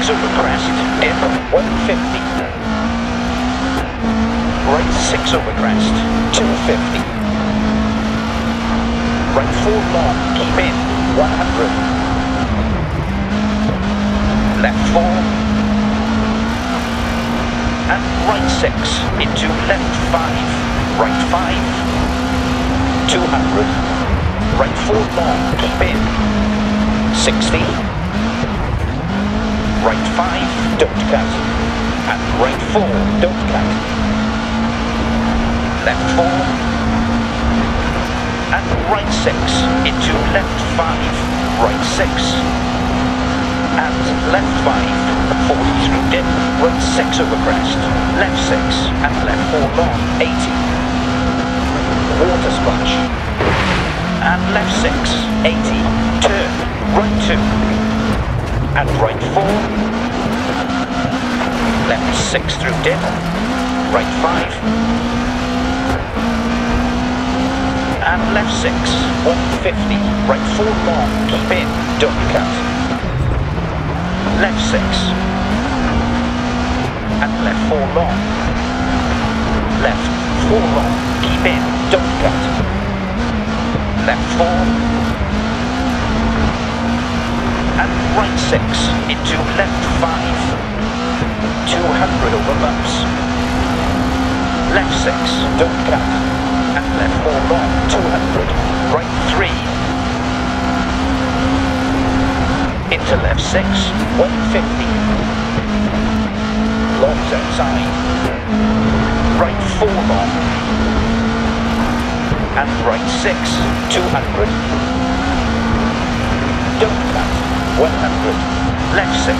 6 over crest, dip 150. Right 6 over crest, 250. Right 4 long, keep in, 100. Left 4. And right 6 into left 5. Right 5. 200. Right 4 long, keep in, 60 right 5, don't cut. And right 4, don't cut. Left 4. And right 6 into left 5, right 6. And left 5, 40 through dip, right 6 over crest, left 6 and left 4 long, 80. Water splash. And left 6, 80. Turn, right 2 and right 4. Left 6 through dip, right 5. And left 6, 150, right 4 long, keep in, don't cut. Left 6. And left 4 long. Left 4 long, keep in, don't cut. Left 4 and right 6 into left 5. 200 over bumps. Left 6, don't cut. And left 4 long, 200. Right 3. Into left 6, 150. Longs outside. Right 4 long. And right 6, 200. Don't cut. 100, left 6,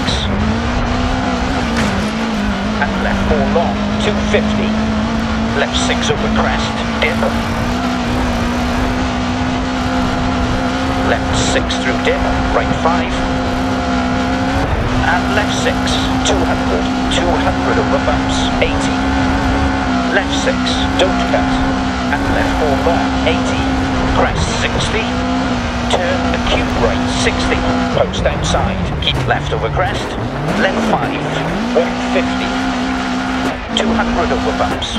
and left 4 long, 250, left 6 over crest, dip, left 6 through dip, right 5, and left 6, 200, 200 over bumps, 80, left 6, don't cut, and left 4 long, 80, crest 60, turn acute 60, post outside, keep left over crest, left 5, 150, 200 over bumps.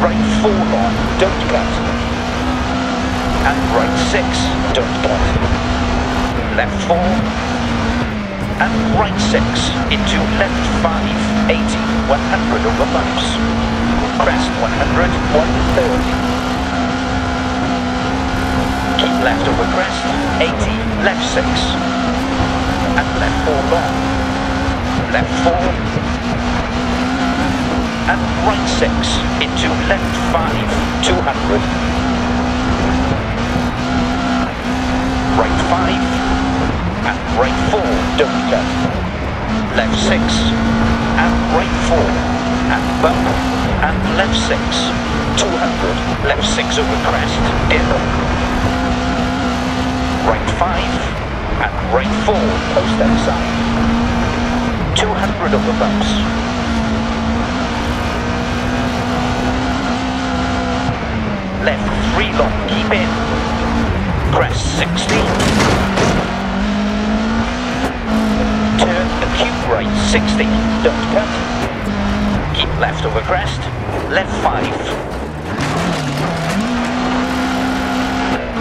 Right 4 long, don't cut. And right 6, don't cut. Left 4, and right 6 into left 5, 80, 100 over bumps. Crest 100, 130. Keep left over crest, 80, left 6. And left 4 long. Left 4. And right 6 into left 5, 200. Right 5. And right 4, don't cut. Left 6. And right 4. And bump and left 6, 200, left 6 over crest, in. Right 5, and right 4, post outside. 200 of the bumps. Left 3 long, keep in. Crest 16. Turn acute right 60, don't cut keep left over crest, left 5.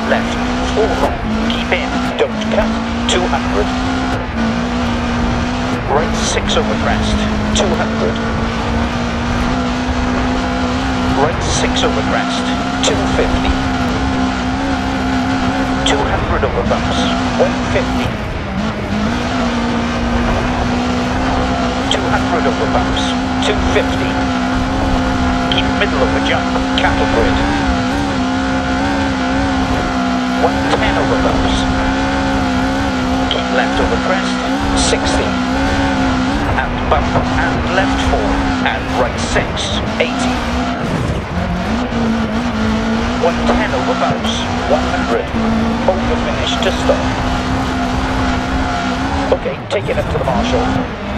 Left 4 long, keep in, don't cut, 200. 6 over crest, 200. Right 6 over crest, 250. 200 over bumps, 150. 200 over bumps, 250. Keep middle of the jump, cattle grid. 110 over bumps. Keep left over crest, 60. And bump, and left 4, and right 6, 80. 110 over bumps, 100. Over finish to stop. Okay, take it up to the marshal.